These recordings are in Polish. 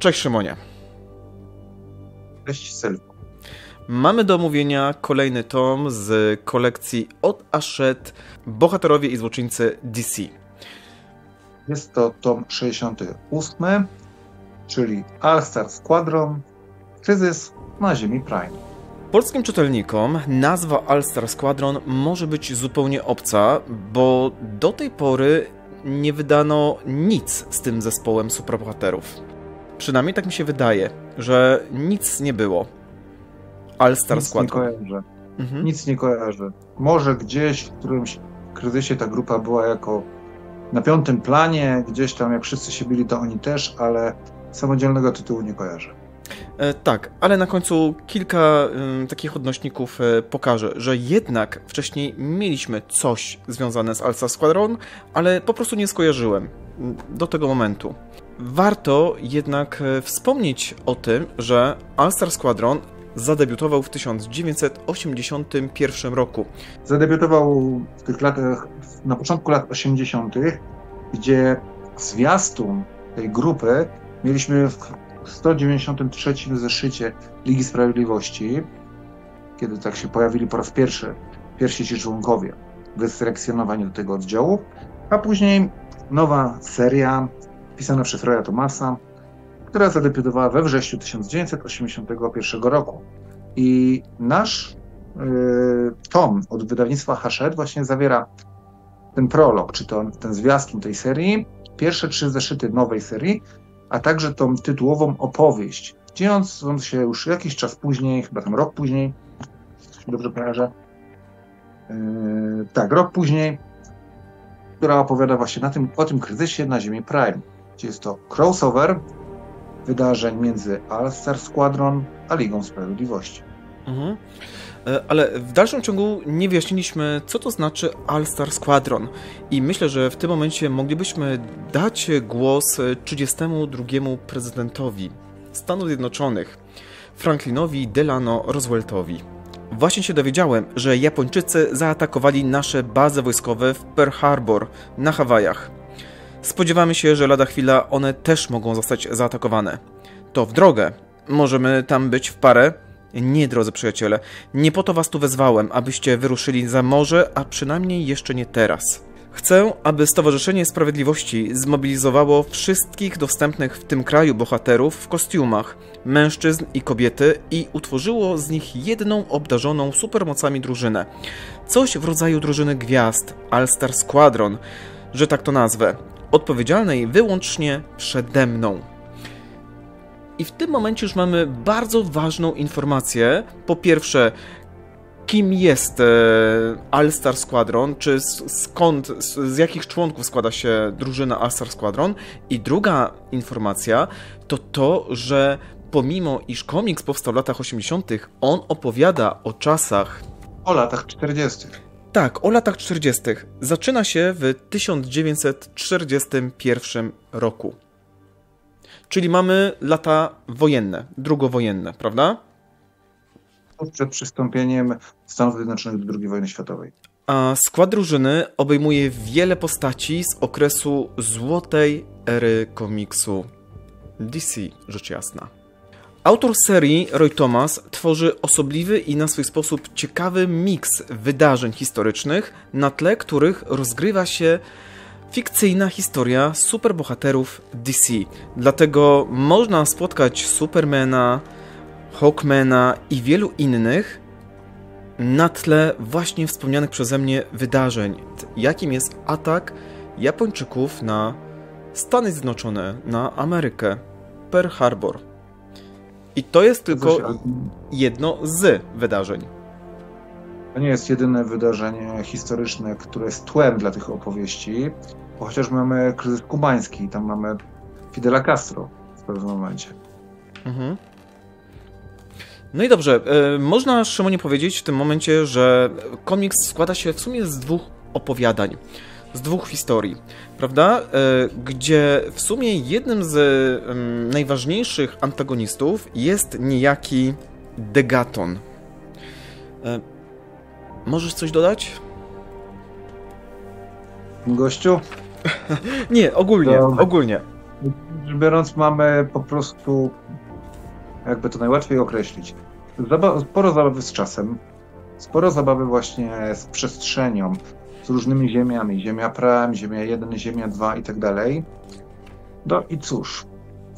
Cześć Szymonie. Cześć Sylwku. Mamy do omówienia kolejny tom z kolekcji Od Ashet Bohaterowie i Złoczyńcy DC. Jest to tom 68, czyli All Star Squadron Kryzys na Ziemi Prime. Polskim czytelnikom nazwa All Star Squadron może być zupełnie obca, bo do tej pory nie wydano nic z tym zespołem superbohaterów. Przynajmniej tak mi się wydaje, że nic nie było. All Star Nic nie kojarzę. Mhm. Nic nie kojarzę. Może gdzieś w którymś kryzysie ta grupa była jako na piątym planie, gdzieś tam jak wszyscy się bili, to oni też, ale samodzielnego tytułu nie kojarzę. E, tak, ale na końcu kilka ym, takich odnośników e, pokażę, że jednak wcześniej mieliśmy coś związane z Alsa Squadron, ale po prostu nie skojarzyłem mm, do tego momentu. Warto jednak e, wspomnieć o tym, że All-Star Squadron zadebiutował w 1981 roku. Zadebiutował w tych latach, na początku lat 80., gdzie zwiastun tej grupy mieliśmy w 193 zeszycie Ligi Sprawiedliwości, kiedy tak się pojawili po raz pierwszy pierwsi ci członkowie wyselekcjonowani do tego oddziału, a później nowa seria pisana przez Roya Thomasa, która zadebiutowała we wrześniu 1981 roku. I nasz yy, tom od wydawnictwa Hachette właśnie zawiera ten prolog, czy to ten zwiastun tej serii, pierwsze trzy zeszyty nowej serii, a także tą tytułową opowieść, dziejącą się już jakiś czas później, chyba tam rok później, dobrze kojarzę. Yy, tak, rok później, która opowiada właśnie na tym, o tym kryzysie na Ziemi Prime, gdzie jest to crossover wydarzeń między All-Star Squadron a Ligą Sprawiedliwości. Mhm. E, Ale w dalszym ciągu nie wyjaśniliśmy, co to znaczy All-Star Squadron. I myślę, że w tym momencie moglibyśmy dać głos 32 prezydentowi Stanów Zjednoczonych, Franklinowi Delano Rooseveltowi. Właśnie się dowiedziałem, że Japończycy zaatakowali nasze bazy wojskowe w Pearl Harbor na Hawajach. Spodziewamy się, że lada chwila one też mogą zostać zaatakowane. To w drogę. Możemy tam być w parę? Nie, drodzy przyjaciele, nie po to was tu wezwałem, abyście wyruszyli za morze, a przynajmniej jeszcze nie teraz. Chcę, aby Stowarzyszenie Sprawiedliwości zmobilizowało wszystkich dostępnych w tym kraju bohaterów w kostiumach, mężczyzn i kobiety i utworzyło z nich jedną obdarzoną supermocami drużynę. Coś w rodzaju drużyny gwiazd, All-Star Squadron, że tak to nazwę, odpowiedzialnej wyłącznie przede mną. I w tym momencie już mamy bardzo ważną informację. Po pierwsze, kim jest e, All-Star Squadron, czy skąd, z, z jakich członków składa się drużyna All-Star Squadron. I druga informacja to to, że pomimo iż komiks powstał w latach 80., on opowiada o czasach O latach 40. tak, o latach 40. Zaczyna się w 1941 roku. Czyli mamy lata wojenne, drugowojenne, prawda? przed przystąpieniem Stanów Zjednoczonych do II wojny światowej. A skład drużyny obejmuje wiele postaci z okresu złotej ery komiksu DC, rzecz jasna. Autor serii, Roy Thomas, tworzy osobliwy i na swój sposób ciekawy miks wydarzeń historycznych, na tle których rozgrywa się fikcyjna historia superbohaterów DC. Dlatego można spotkać Supermana, Hawkmana i wielu innych na tle właśnie wspomnianych przeze mnie wydarzeń, jakim jest atak Japończyków na Stany Zjednoczone, na Amerykę, Pearl Harbor. I to jest tylko się, jedno z wydarzeń. To nie jest jedyne wydarzenie historyczne, które jest tłem dla tych opowieści, bo chociaż mamy kryzys kubański, tam mamy Fidela Castro w pewnym momencie. Mhm. No i dobrze, e, można Szymonie powiedzieć w tym momencie, że komiks składa się w sumie z dwóch opowiadań, z dwóch historii, prawda? E, Gdzie w sumie jednym z najważniejszych antagonistów jest niejaki Degaton. E, Możesz coś dodać? Gościu, Nie, ogólnie, Dobra. ogólnie. rzecz biorąc, mamy po prostu, jakby to najłatwiej określić, zaba sporo zabawy z czasem, sporo zabawy właśnie z przestrzenią, z różnymi ziemiami. Ziemia Prime, Ziemia 1, Ziemia 2 i tak dalej. No i cóż,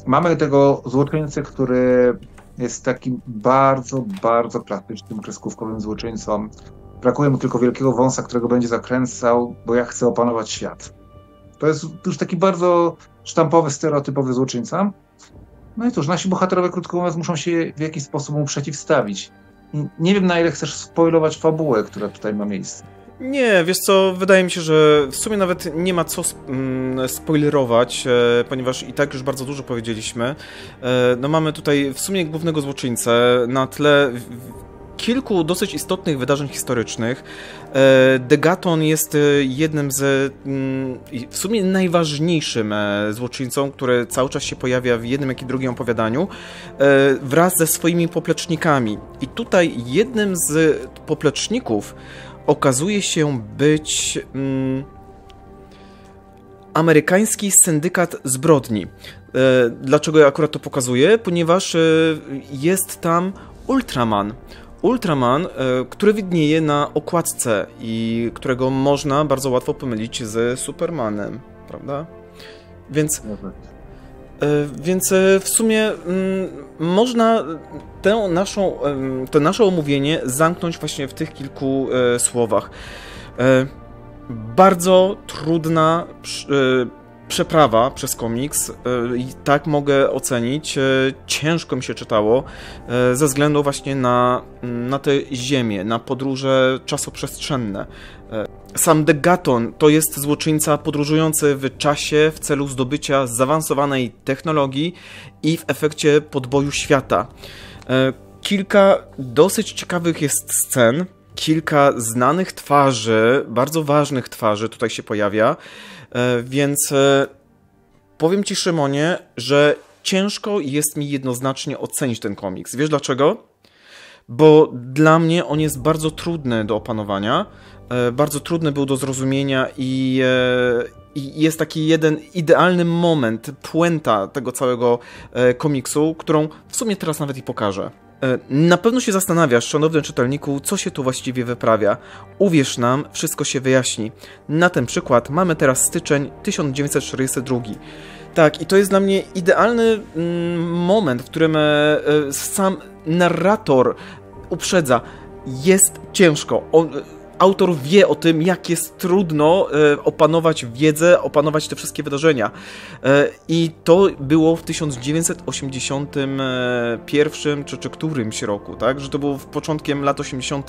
mamy tego złoczyńcę, który jest takim bardzo, bardzo klasycznym kreskówkowym złoczyńcą. Brakuje mu tylko wielkiego wąsa, którego będzie zakręcał, bo ja chcę opanować świat. To jest już taki bardzo sztampowy, stereotypowy złoczyńca. No i cóż, nasi bohaterowie, krótko mówiąc, muszą się w jakiś sposób mu przeciwstawić. Nie wiem, na ile chcesz spoilować fabułę, która tutaj ma miejsce. Nie, wiesz co, wydaje mi się, że w sumie nawet nie ma co mm, spoilerować, e, ponieważ i tak już bardzo dużo powiedzieliśmy. E, no mamy tutaj w sumie głównego złoczyńcę na tle kilku dosyć istotnych wydarzeń historycznych. E, Degaton jest jednym z mm, w sumie najważniejszym złoczyńcą, który cały czas się pojawia w jednym jak i drugim opowiadaniu wraz ze swoimi poplecznikami. I tutaj jednym z popleczników okazuje się być mm, amerykański syndykat zbrodni. E, dlaczego ja akurat to pokazuję? Ponieważ e, jest tam Ultraman. Ultraman, e, który widnieje na okładce i którego można bardzo łatwo pomylić z Supermanem, prawda? Więc. E, więc e, w sumie mm, można tę naszą, to nasze omówienie zamknąć właśnie w tych kilku słowach. Bardzo trudna przeprawa przez komiks i tak mogę ocenić. Ciężko mi się czytało ze względu właśnie na, na tę ziemię, na podróże czasoprzestrzenne. Sam Degaton to jest złoczyńca podróżujący w czasie w celu zdobycia zaawansowanej technologii i w efekcie podboju świata. E, kilka dosyć ciekawych jest scen, kilka znanych twarzy, bardzo ważnych twarzy tutaj się pojawia, e, więc e, powiem Ci, Szymonie, że ciężko jest mi jednoznacznie ocenić ten komiks. Wiesz dlaczego? Bo dla mnie on jest bardzo trudny do opanowania E, bardzo trudny był do zrozumienia i, e, jest taki jeden idealny moment, puenta tego całego e, komiksu, którą w sumie teraz nawet i pokażę. Na pewno się zastanawiasz, szanowny czytelniku, co się tu właściwie wyprawia. Uwierz nam, wszystko się wyjaśni. Na ten przykład mamy teraz styczeń 1942. Tak, i to jest dla mnie idealny mm, moment, w którym sam narrator uprzedza, jest ciężko. On, autor wie o tym, jak jest trudno e, opanować wiedzę, opanować te wszystkie wydarzenia. E, I to było w 1981 czy, czy którymś roku, tak? Że to było w początkiem lat 80.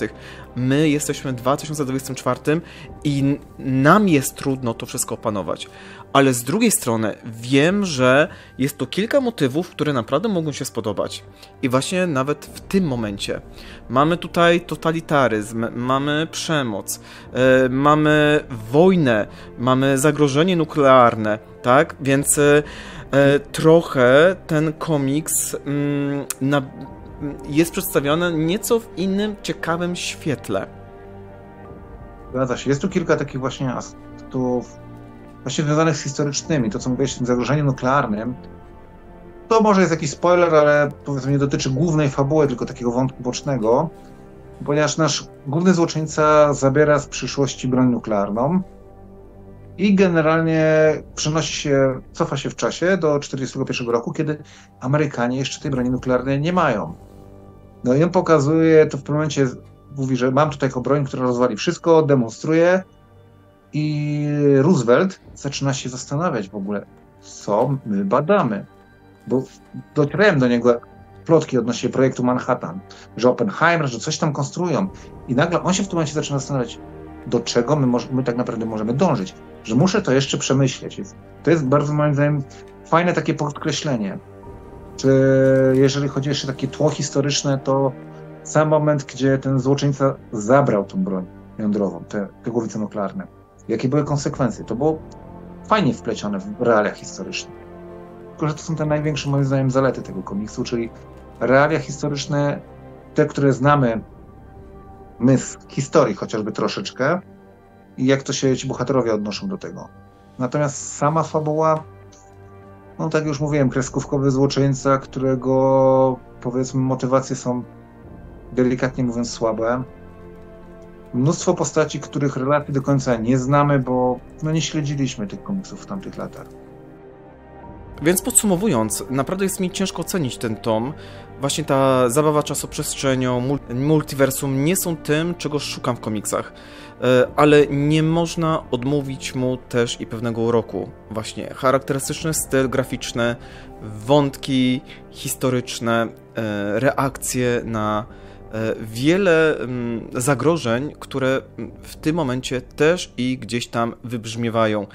My jesteśmy w 2024 i nam jest trudno to wszystko opanować ale z drugiej strony wiem, że jest to kilka motywów, które naprawdę mogą się spodobać. I właśnie nawet w tym momencie mamy tutaj totalitaryzm, mamy przemoc, yy, mamy wojnę, mamy zagrożenie nuklearne, tak? Więc yy, trochę ten komiks yy, na, jest przedstawiony nieco w innym, ciekawym świetle. Zgadza się. Jest tu kilka takich właśnie aspektów właśnie związanych z historycznymi, to co mówiłeś o tym zagrożeniu nuklearnym, to może jest jakiś spoiler, ale powiedzmy nie dotyczy głównej fabuły, tylko takiego wątku bocznego, ponieważ nasz główny złoczyńca zabiera z przyszłości broń nuklearną i generalnie przenosi się, cofa się w czasie do 1941 roku, kiedy Amerykanie jeszcze tej broni nuklearnej nie mają. No i on pokazuje, to w pewnym momencie mówi, że mam tutaj broń, która rozwali wszystko, demonstruje, i Roosevelt zaczyna się zastanawiać w ogóle, co my badamy. Bo dotarłem do niego plotki odnośnie projektu Manhattan, że Oppenheimer, że coś tam konstruują. I nagle on się w tym momencie zaczyna zastanawiać, do czego my, my tak naprawdę możemy dążyć. Że muszę to jeszcze przemyśleć. To jest bardzo moim zdaniem fajne takie podkreślenie. Czy jeżeli chodzi jeszcze o takie tło historyczne, to sam moment, gdzie ten złoczyńca zabrał tą broń jądrową, te, te głowice nuklearne jakie były konsekwencje. To było fajnie wplecione w realia historyczne. Tylko, że to są te największe, moim zdaniem, zalety tego komiksu, czyli realia historyczne, te, które znamy my z historii chociażby troszeczkę i jak to się ci bohaterowie odnoszą do tego. Natomiast sama fabuła no tak już mówiłem, kreskówkowy złoczyńca, którego powiedzmy motywacje są delikatnie mówiąc słabe. Mnóstwo postaci, których relacji do końca nie znamy, bo no nie śledziliśmy tych komiksów w tamtych latach. Więc podsumowując, naprawdę jest mi ciężko ocenić ten tom. Właśnie ta zabawa czasoprzestrzenią, multiversum nie są tym, czego szukam w komiksach. E, ale nie można odmówić mu też i pewnego uroku. Właśnie charakterystyczny styl graficzny, wątki historyczne, e, reakcje na wiele mm, zagrożeń, które w tym momencie też i gdzieś tam wybrzmiewają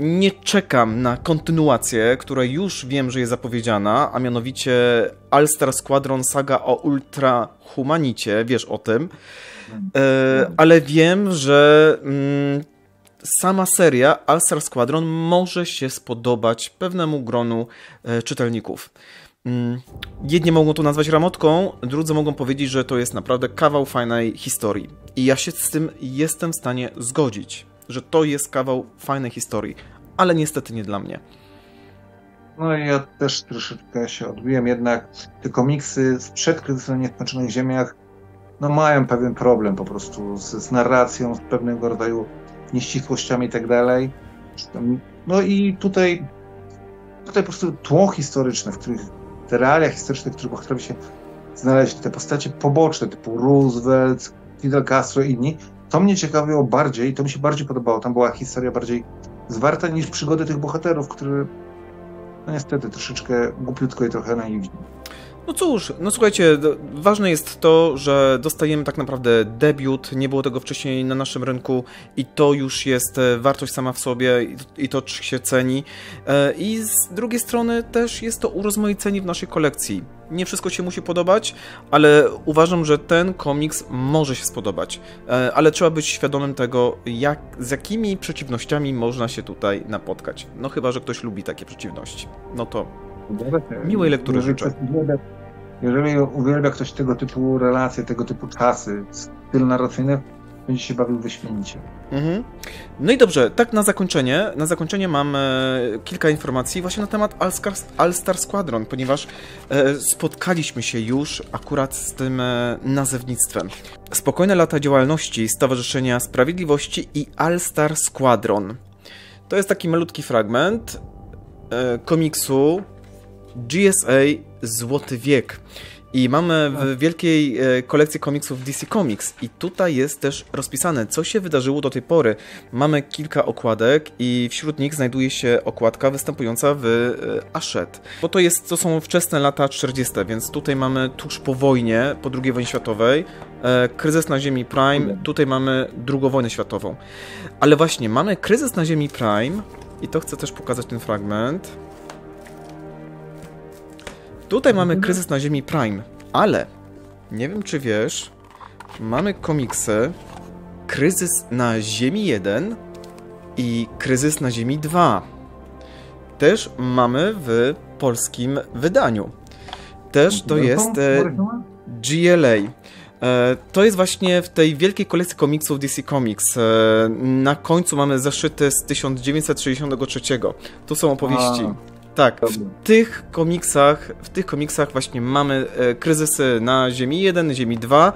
nie czekam na kontynuację, która już wiem, że jest zapowiedziana, a mianowicie All-Star Squadron Saga o Ultra Humanicie, wiesz o tym. E, ale wiem, że mm, sama seria All-Star Squadron może się spodobać pewnemu gronu e, czytelników. Mm, jedni mogą to nazwać ramotką, drudzy mogą powiedzieć, że to jest naprawdę kawał fajnej historii. I ja się z tym jestem w stanie zgodzić że to jest kawał fajnej historii, ale niestety nie dla mnie. No i ja też troszeczkę się odbiłem, jednak te komiksy sprzed kryzysu na nieskończonych ziemiach no mają pewien problem po prostu z, z narracją, z pewnego rodzaju nieścisłościami i tak dalej. No i tutaj tutaj po prostu tło historyczne, w których te realia historyczne, w których bohaterowie się znaleźć, te postacie poboczne typu Roosevelt, Fidel Castro i inni, to mnie ciekawiło bardziej, to mi się bardziej podobało. Tam była historia bardziej zwarta niż przygody tych bohaterów, które no niestety troszeczkę głupiutko i trochę naiwnie. No cóż, no słuchajcie, ważne jest to, że dostajemy tak naprawdę debiut, nie było tego wcześniej na naszym rynku i to już jest e, wartość sama w sobie i to się ceni. E, I z drugiej strony też jest to urozmaicenie w naszej kolekcji. Nie wszystko się musi podobać, ale uważam, że ten komiks może się spodobać. E, ale trzeba być świadomym tego, jak, z jakimi przeciwnościami można się tutaj napotkać. No chyba, że ktoś lubi takie przeciwności. No to miłej lektury życzę. Jeżeli uwielbia ktoś tego typu relacje, tego typu czasy, styl narracyjny, będzie się bawił wyśmienicie. Mhm. No i dobrze, tak na zakończenie. Na zakończenie mam e, kilka informacji właśnie na temat All Star, Squadron, ponieważ e, spotkaliśmy się już akurat z tym e, nazewnictwem. Spokojne lata działalności Stowarzyszenia Sprawiedliwości i All Star Squadron. To jest taki malutki fragment e, komiksu GSA Złoty Wiek. I mamy w tak. wielkiej e, kolekcji komiksów DC Comics i tutaj jest też rozpisane, co się wydarzyło do tej pory. Mamy kilka okładek i wśród nich znajduje się okładka występująca w e, Ashet. Bo to, jest, to są wczesne lata 40., więc tutaj mamy tuż po wojnie, po II wojnie światowej, e, kryzys na Ziemi Prime, tutaj mamy II wojnę światową. Ale właśnie, mamy kryzys na Ziemi Prime i to chcę też pokazać ten fragment. Tutaj mamy kryzys na Ziemi Prime, ale nie wiem czy wiesz, mamy komiksy Kryzys na Ziemi 1 i Kryzys na Ziemi 2. Też mamy w polskim wydaniu. Też to jest e, GLA. E, to jest właśnie w tej wielkiej kolekcji komiksów DC Comics. E, na końcu mamy zeszyty z 1963. Tu są opowieści. A. Tak, w tych komiksach, w tych komiksach właśnie mamy e, kryzysy na Ziemi 1, Ziemi 2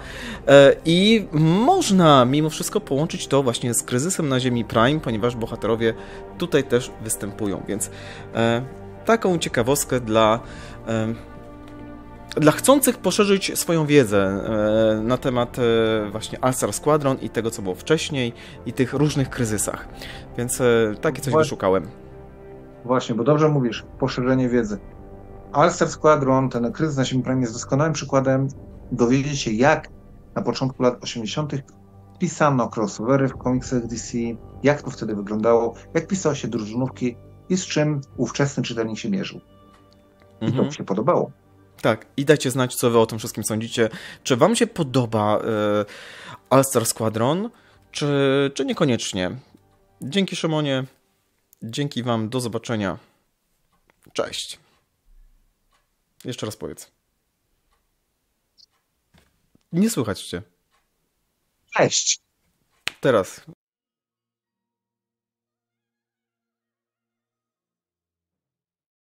e, i można mimo wszystko połączyć to właśnie z kryzysem na Ziemi Prime, ponieważ bohaterowie tutaj też występują, więc e, taką ciekawostkę dla e, dla chcących poszerzyć swoją wiedzę e, na temat e, właśnie Alstar Squadron i tego, co było wcześniej i tych różnych kryzysach. Więc takie coś wyszukałem. Właśnie, bo dobrze mówisz, poszerzenie wiedzy. Alster Squadron, ten kryzys na Ziemi Prime jest doskonałym przykładem dowiedzieć się, jak na początku lat 80. pisano crossovery w komiksach DC, jak to wtedy wyglądało, jak pisało się drużynówki i z czym ówczesny czytelnik się mierzył. I mhm. to mi się podobało. Tak, i dajcie znać, co wy o tym wszystkim sądzicie. Czy wam się podoba y, All-Star Squadron, czy, czy niekoniecznie? Dzięki Szymonie. Dzięki Wam, do zobaczenia. Cześć. Jeszcze raz powiedz. Nie słychać Cię. Cześć. Teraz.